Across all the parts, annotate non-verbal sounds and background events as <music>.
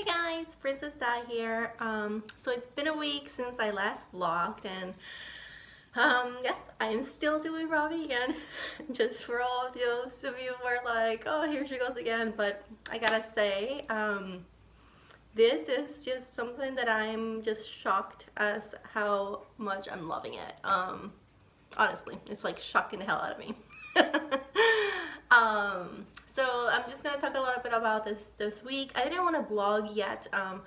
Hey guys, Princess Di here. Um, so it's been a week since I last vlogged and um, yes, I'm still doing raw vegan. <laughs> Just for all of those of you who are like, oh, here she goes again. But I gotta say, um, this is just something that I'm just shocked as how much I'm loving it. Um, honestly, it's like shocking the hell out of me. <laughs> um, so I'm just gonna talk a little bit about this this week. I didn't want to vlog yet, um,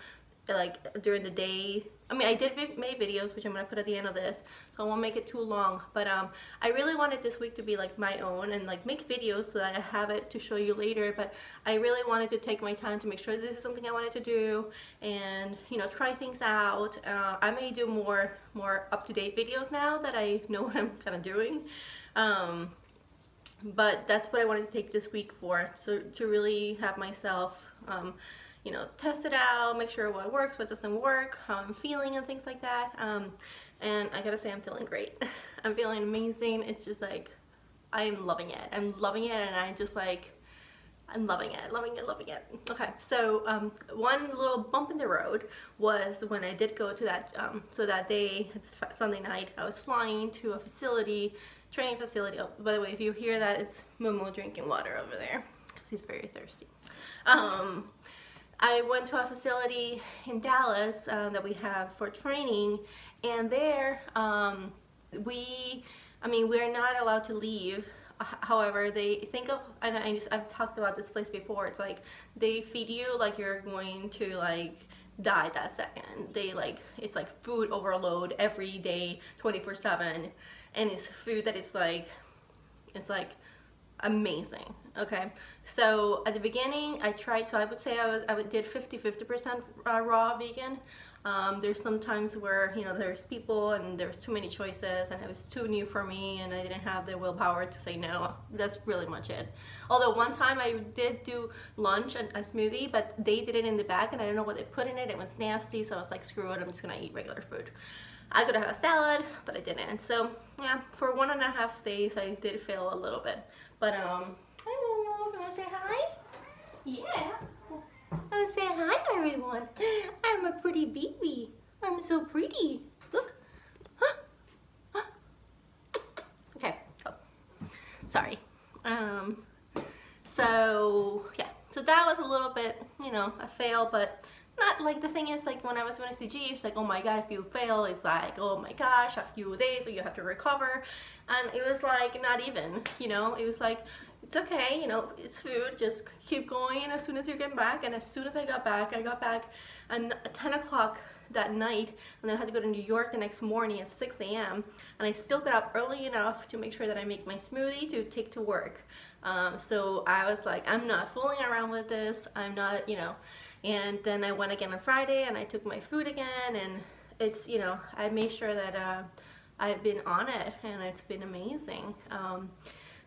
like during the day. I mean, I did make videos, which I'm gonna put at the end of this, so I won't make it too long. But um, I really wanted this week to be like my own and like make videos so that I have it to show you later. But I really wanted to take my time to make sure this is something I wanted to do and you know try things out. Uh, I may do more more up to date videos now that I know <laughs> what I'm kind of doing. Um, but that's what I wanted to take this week for so to really have myself um, you know test it out make sure what works what doesn't work how I'm feeling and things like that. Um, and I gotta say I'm feeling great. <laughs> I'm feeling amazing. It's just like I'm loving it. I'm loving it and I just like I'm loving it, loving it, loving it. Okay, so um, one little bump in the road was when I did go to that, um, so that day, Sunday night, I was flying to a facility training facility. Oh, by the way, if you hear that, it's Momo drinking water over there because he's very thirsty. Um, I went to a facility in Dallas uh, that we have for training and there um, we, I mean, we're not allowed to leave however they think of and I just I've talked about this place before it's like they feed you like you're going to like die that second. They like it's like food overload every day 24 7 and it's food that it's like it's like amazing okay? So at the beginning I tried so I would say I, was, I did 50 50 percent uh, raw vegan um, there's sometimes where you know there's people and there's too many choices and it was too new for me and I didn't have the willpower to say no that's really much it although one time I did do lunch and a smoothie but they did it in the bag and I don't know what they put in it it was nasty so I was like screw it I'm just gonna eat regular food I could have a salad, but I didn't. So yeah, for one and a half days, I did fail a little bit. But um, hi Momo, you wanna say hi? Yeah. I wanna say hi everyone. I'm a pretty baby. I'm so pretty. Look. Huh? Huh? Okay, cool. Sorry. Um, so yeah, so that was a little bit, you know, a fail, but not like the thing is like when I was doing HCG it's like oh my god if you fail it's like oh my gosh a few days so you have to recover and it was like not even you know it was like it's okay you know it's food just keep going as soon as you get back. And as soon as I got back I got back at 10 o'clock that night. And then I had to go to New York the next morning at 6 a.m. and I still got up early enough to make sure that I make my smoothie to take to work. Um, so I was like I'm not fooling around with this. I'm not you know. And then I went again on Friday and I took my food again. And it's you know I made sure that uh, I've been on it and it's been amazing. Um,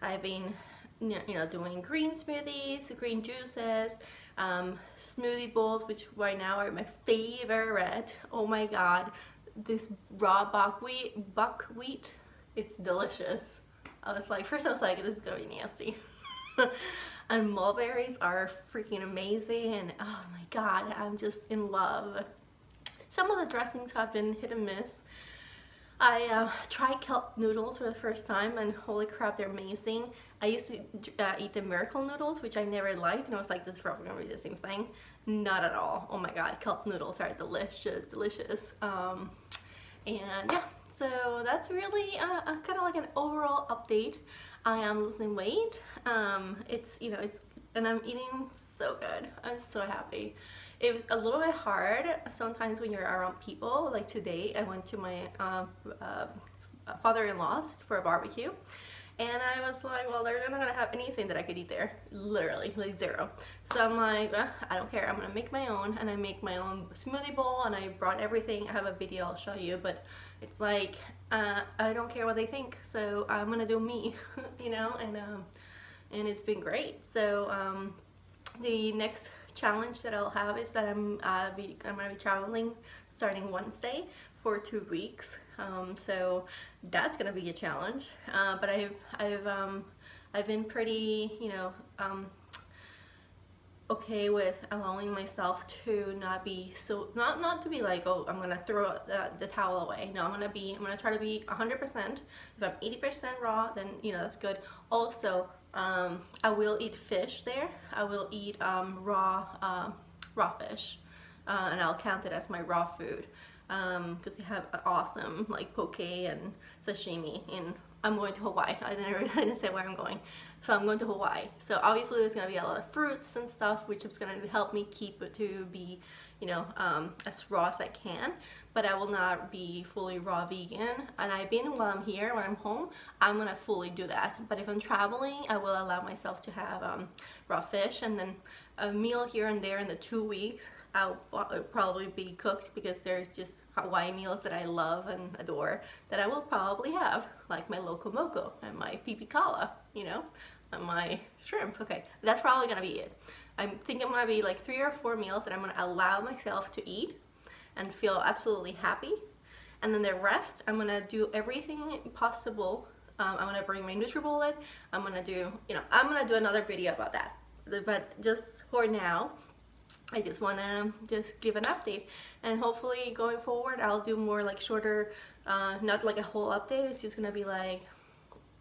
I've been you know doing green smoothies green juices um, smoothie bowls which right now are my favorite. Oh my god. This raw buckwheat buckwheat it's delicious. I was like first I was like this is gonna be nasty. <laughs> And mulberries are freaking amazing and oh my god I'm just in love. Some of the dressings have been hit and miss. I uh, tried kelp noodles for the first time and holy crap they're amazing I used to uh, eat the miracle noodles which I never liked and I was like this is probably gonna be the same thing not at all oh my god kelp noodles are delicious delicious um, and yeah so that's really uh, kind of like an overall update I am losing weight. Um, it's, you know, it's, and I'm eating so good. I'm so happy. It was a little bit hard sometimes when you're around people. Like today, I went to my uh, uh, father-in-law's for a barbecue. And I was like, well, they're not gonna have anything that I could eat there. Literally, like zero. So I'm like, well, I don't care. I'm gonna make my own. And I make my own smoothie bowl and I brought everything. I have a video I'll show you, but it's like, uh, I don't care what they think. So I'm gonna do me, <laughs> you know, and, um, and it's been great. So um, the next challenge that I'll have is that I'm, uh, be, I'm gonna be traveling starting Wednesday for two weeks. Um, so that's gonna be a challenge. Uh, but I've I've um, I've been pretty, you know, um, okay with allowing myself to not be so not not to be like oh i'm gonna throw the, the towel away. No i'm gonna be i'm gonna try to be 100 percent. If i'm 80 percent raw then you know that's good. Also um, i will eat fish there. I will eat um, raw uh, raw fish. Uh, and i'll count it as my raw food because um, they have awesome like poke and sashimi and i'm going to hawaii. I didn't, I didn't say where i'm going so I'm going to Hawaii. So obviously there's going to be a lot of fruits and stuff which is going to help me keep it to be, you know, um, as raw as I can. But I will not be fully raw vegan. And I've been while I'm here, when I'm home, I'm going to fully do that. But if I'm traveling, I will allow myself to have um, raw fish and then a meal here and there in the two weeks I'll, probably be cooked because there's just Hawaii meals that I love and adore that I will probably have like my loco moco and my pipikaula you know my shrimp. Okay, that's probably gonna be it. I think I'm gonna be like three or four meals that I'm gonna allow myself to eat and feel absolutely happy. And then the rest, I'm gonna do everything possible. Um, I'm gonna bring my NutriBullet. I'm gonna do, you know, I'm gonna do another video about that. But just for now, I just want to just give an update and hopefully going forward I'll do more like shorter uh, not like a whole update it's just gonna be like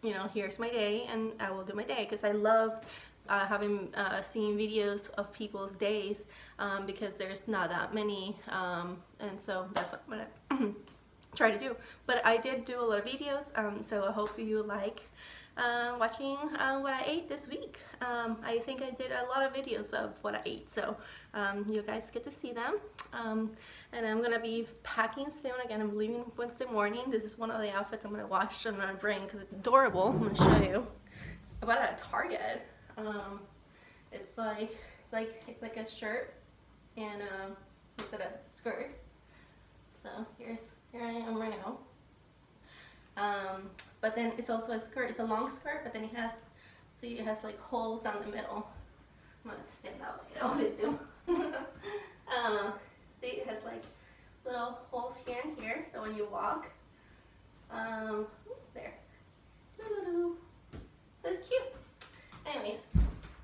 you know, here's my day and I will do my day. Because I love uh, having uh, seen videos of people's days um, because there's not that many um, and so that's what I'm gonna <clears throat> try to do. But I did do a lot of videos um, so I hope you like uh, watching uh, what I ate this week. Um, I think I did a lot of videos of what I ate, so um, you guys get to see them. Um, and I'm gonna be packing soon. Again, I'm leaving Wednesday morning. This is one of the outfits I'm gonna wash and I'm gonna bring because it's adorable. I'm gonna show you. I bought it at Target. Um, it's like it's like it's like a shirt and um, instead of skirt. So here's here I am right now. Um, but then it's also a skirt. It's a long skirt, but then it has, see, it has like holes down the middle. I'm gonna stand out like I always do. <laughs> uh, see, it has like little holes here and here, so when you walk, um, there. That's cute. Anyways,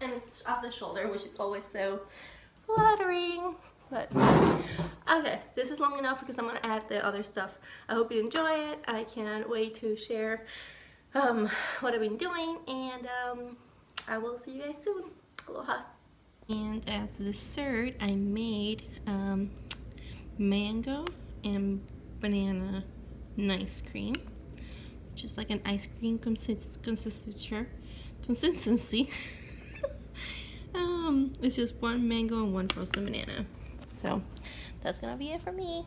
and it's off the shoulder, which is always so flattering. But okay, this is long enough because I'm gonna add the other stuff. I hope you enjoy it. I can't wait to share um, what I've been doing and um, I will see you guys soon. Aloha. And as dessert, I made um, mango and banana ice cream, which is like an ice cream consistency. Consistency. <laughs> um, it's just one mango and one frozen banana. So that's gonna be it for me.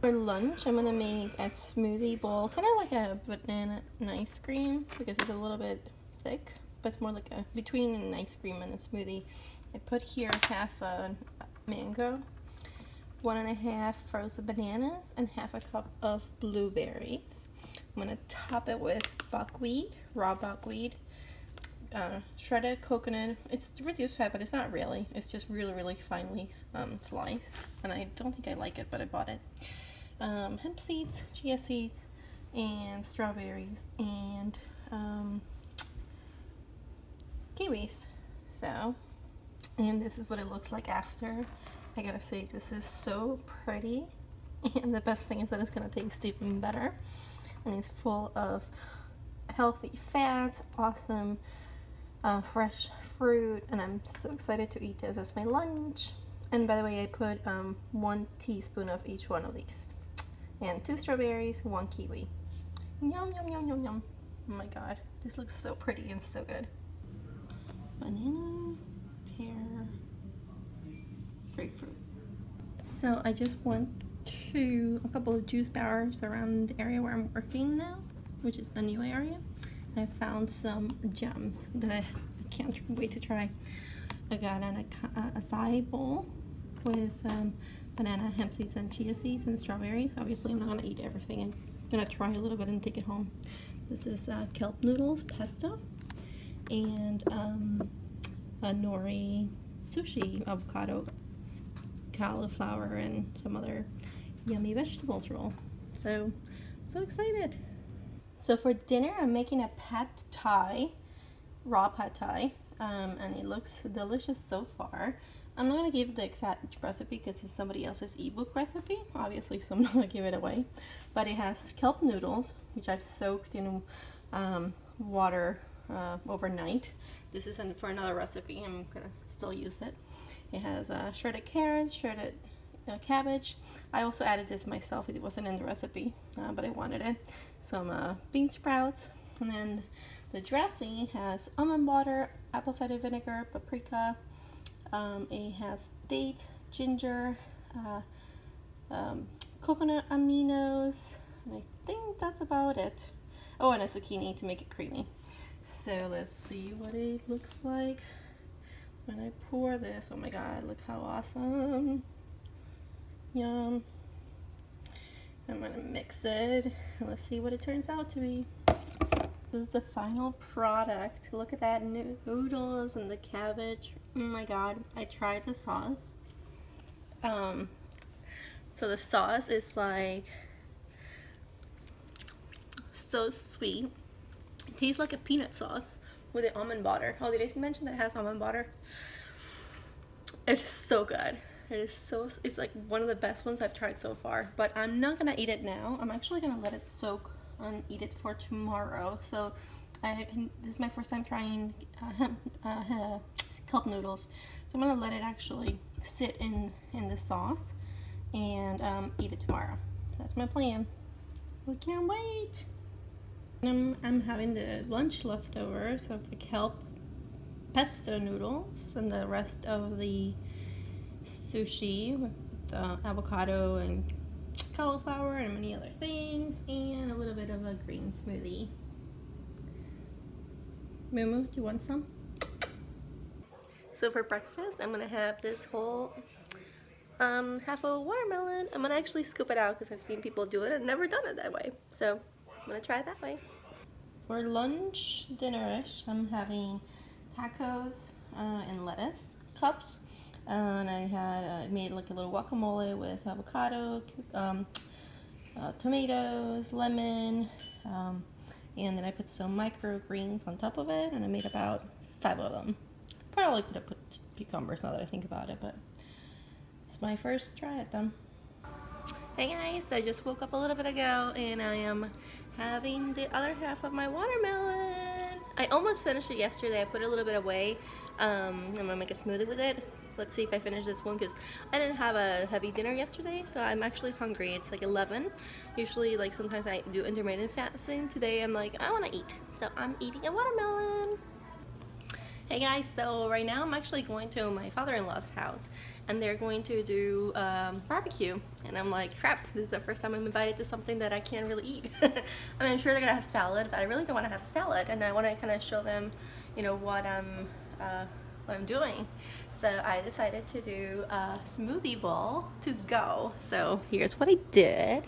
For lunch, I'm gonna make a smoothie bowl, kind of like a banana ice cream because it's a little bit thick, but it's more like a between an ice cream and a smoothie. I put here half a mango, one and a half frozen bananas, and half a cup of blueberries. I'm gonna top it with buckwheat, raw buckwheat, uh, shredded coconut. It's reduced fat, but it's not really. It's just really, really finely um, sliced. And I don't think I like it, but I bought it. Um, hemp seeds, chia seeds, and strawberries, and um, kiwis. So, and this is what it looks like after. I gotta say, this is so pretty. <laughs> And the best thing is that it's gonna taste even better. And it's full of healthy fats, awesome uh, fresh fruit and I'm so excited to eat this as my lunch. And by the way, I put um, one teaspoon of each one of these. And two strawberries, one kiwi. Yum, yum, yum, yum, yum. Oh my god, this looks so pretty and so good. Banana, pear, grapefruit. So I just went to a couple of juice bars around the area where I'm working now, which is the new area. I found some gems that I can't wait to try. I got an acai bowl with um, banana, hemp seeds, and chia seeds and strawberries. Obviously, I'm not going to eat everything. I'm going to try a little bit and take it home. This is uh, kelp noodles, pesto, and um, a nori sushi, avocado, cauliflower, and some other yummy vegetables roll. So, so excited. So for dinner, I'm making a pad thai, raw pad thai. um, and it looks delicious so far. I'm not gonna give the exact recipe because it's somebody else's ebook recipe, obviously, so I'm <laughs> not gonna give it away. But it has kelp noodles, which I've soaked in um, water uh, overnight. This is an, for another recipe. I'm gonna still use it. It has uh, shredded carrots, shredded uh, cabbage. I also added this myself. It wasn't in the recipe, uh, but I wanted it. Some uh, bean sprouts, and then the dressing has almond butter, apple cider vinegar, paprika, um, it has date, ginger, uh, um, coconut aminos, and I think that's about it. Oh, and a zucchini to make it creamy. So let's see what it looks like when I pour this. Oh my god, look how awesome. Yum. I'm gonna mix it let's see what it turns out to be. This is the final product. Look at that noodles and the cabbage. Oh my god, I tried the sauce. Um, so the sauce is like so sweet. It tastes like a peanut sauce with the almond butter. Oh, did I mention that it has almond butter? It is so good. It is so, it's like one of the best ones I've tried so far. But I'm not gonna eat it now. I'm actually gonna let it soak and eat it for tomorrow. So I, this is my first time trying uh, <laughs> uh, kelp noodles. So I'm gonna let it actually sit in, in the sauce and um, eat it tomorrow. That's my plan. We can't wait. I'm, I'm having the lunch leftovers of the kelp pesto noodles and the rest of the sushi with the avocado and cauliflower and many other things, and a little bit of a green smoothie. Momo, do you want some? So for breakfast, I'm gonna have this whole um, half a watermelon. I'm gonna actually scoop it out because I've seen people do it. I've never done it that way. So I'm gonna try it that way. For lunch, dinnerish, I'm having tacos uh, and lettuce cups and I had uh, made like a little guacamole with avocado, um, uh, tomatoes, lemon, um, and then I put some microgreens on top of it, and I made about five of them. Probably could have put cucumbers now that I think about it, but it's my first try at them. Hey guys, I just woke up a little bit ago, and I am having the other half of my watermelon. I almost finished it yesterday. I put a little bit away. Um, I'm gonna make a smoothie with it let's see if I finish this one because I didn't have a heavy dinner yesterday so I'm actually hungry. It's like 11 usually like sometimes I do intermittent fasting. Today I'm like I want to eat. So I'm eating a watermelon. Hey guys, so right now I'm actually going to my father-in-law's house and they're going to do um, barbecue. And I'm like crap this is the first time I'm invited to something that I can't really eat. <laughs> I mean I'm sure they're gonna have salad but I really don't want to have salad and I want to kind of show them you know what I'm uh, what I'm doing. So I decided to do a smoothie bowl to go. So here's what I did.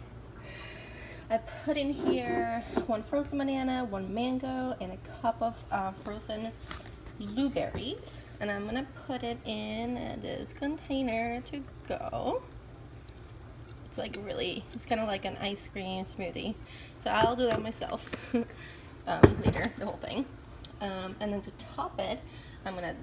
I put in here one frozen banana, one mango, and a cup of uh, frozen blueberries. And I'm gonna put it in this container to go. It's like really, it's kind of like an ice cream smoothie. So I'll do that myself <laughs> um, later, the whole thing. Um, and then to top it, I'm gonna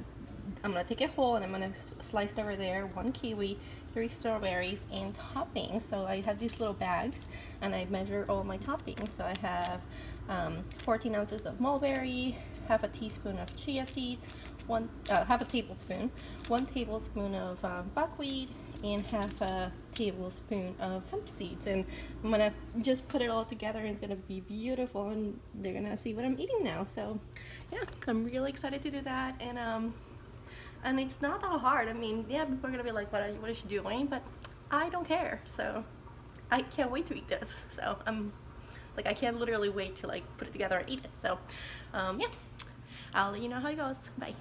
I'm gonna take a whole and I'm gonna slice it over there. One kiwi three strawberries and toppings. So I have these little bags and I measure all my toppings. So I have um, 14 ounces of mulberry half a teaspoon of chia seeds one uh, half a tablespoon one tablespoon of um, buckwheat and half a tablespoon of hemp seeds. And I'm gonna just put it all together and it's gonna be beautiful and they're gonna see what I'm eating now. So yeah I'm really excited to do that and um and it's not that hard I mean yeah people are gonna be like what are, you what is she doing but I don't care so I can't wait to eat this so I'm like I can't literally wait to like put it together and eat it so um, yeah I'll let you know how it goes bye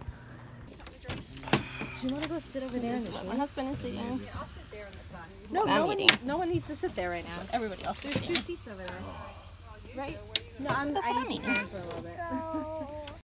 do you want to go sit over there in the My husband is sitting. Yeah, I'll sit there in the bus. No, no one, no one needs to sit there right now. Everybody else. There's two seats over there. Right? No, I'm, That's I what I mean. for a little bit.